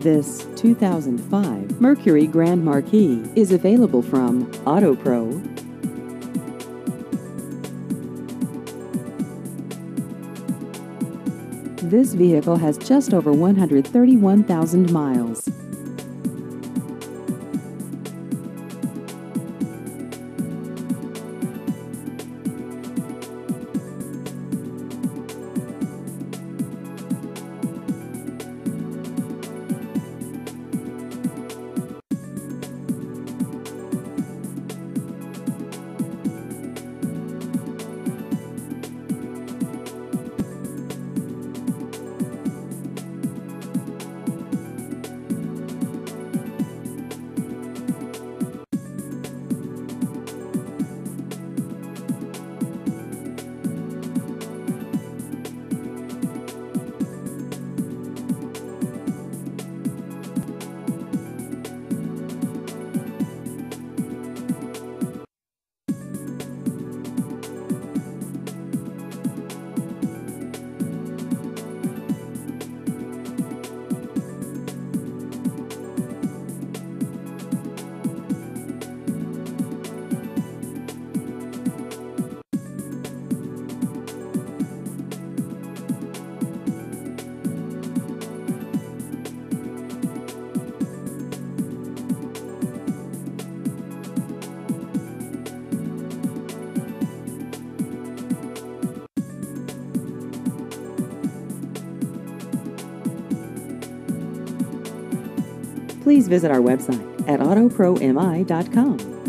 This 2005 Mercury Grand Marquis is available from AutoPro. This vehicle has just over 131,000 miles. Please visit our website at autopromi.com.